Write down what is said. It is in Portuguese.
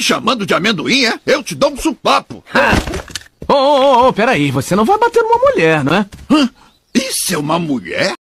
me chamando de amendoim, é? Eu te dou um supapo. Ô, ô, ô, peraí, você não vai bater numa mulher, não é? Isso é uma mulher?